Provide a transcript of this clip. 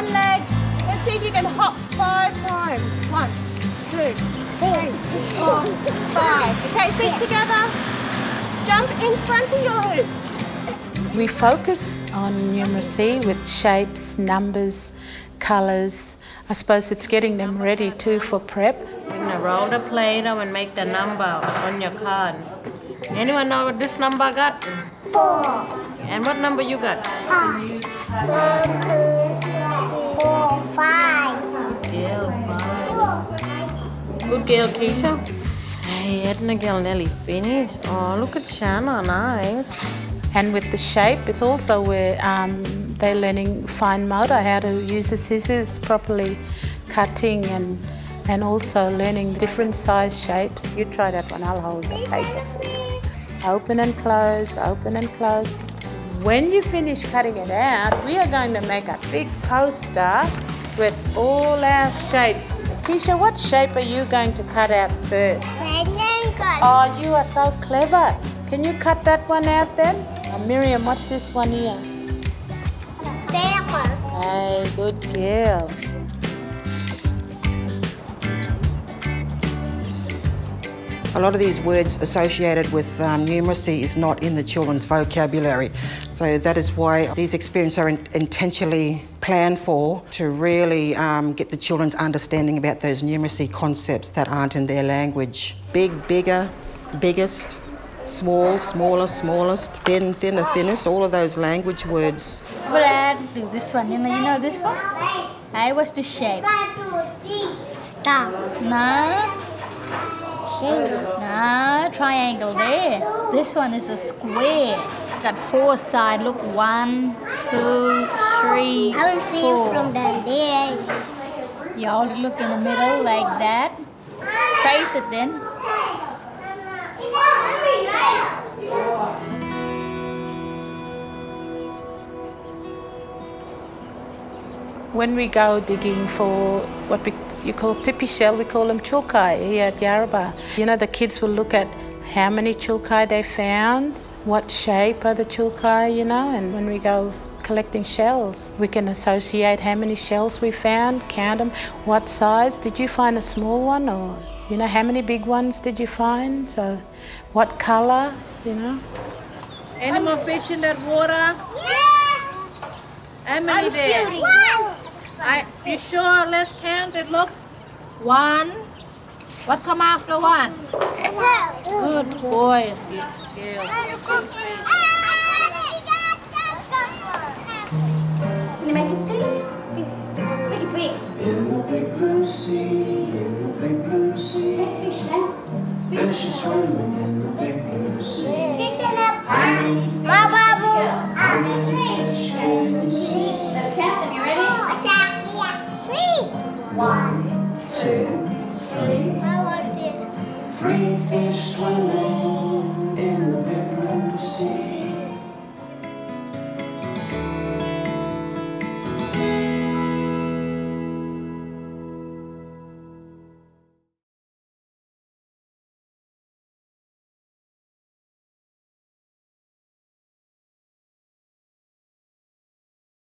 one leg. Let's see if you can hop five times. One, two, three, four, five. Okay, feet together. Jump in front of your hoop. We focus on numeracy with shapes, numbers, colours. I suppose it's getting them ready too for prep. We're gonna roll the plate up and make the number on your card. Anyone know what this number got? Four. And what number you got? Five. One, two, Good Keisha. Hey, Edna girl nearly finished. Oh, look at Shanna, nice. And with the shape, it's also where um, they're learning fine motor, how to use the scissors properly, cutting and and also learning different size shapes. You try that one, I'll hold the paper. Open and close, open and close. When you finish cutting it out, we are going to make a big poster with all our shapes. Keisha, what shape are you going to cut out first? Triangle. Oh, you are so clever. Can you cut that one out then? Oh, Miriam, what's this one here? Triangle. Hey, good girl. A lot of these words associated with um, numeracy is not in the children's vocabulary. So that is why these experiences are in- intentionally planned for to really um, get the children's understanding about those numeracy concepts that aren't in their language. Big, bigger, biggest, small, smaller, smallest, thin, thinner, thinnest, all of those language words. Brad, do this one. You know, you know this one? Hey, what's the shape? Star. No, Shape. no, triangle there. This one is a square. Got four side. Look, one, two, three, I will see you from the day. You all look in the middle like that. Trace it then. When we go digging for what we, you call pipi shell, we call them chulkai here at Yarrabah. You know, the kids will look at how many chulkai they found, what shape are the chulkai, you know, and when we go collecting shells, we can associate how many shells we found, count them, what size. Did you find a small one or, you know, how many big ones did you find? So, what colour, you know? Any more fish in that water? How many I'm there? shooting. One. I, you sure? Let's count it. Look. One. What come after one? Good boy. You make it sing. Big, big. In the big blue sea, in the big blue sea, fish eh? are swimming in the big blue sea. Two, three fish swim.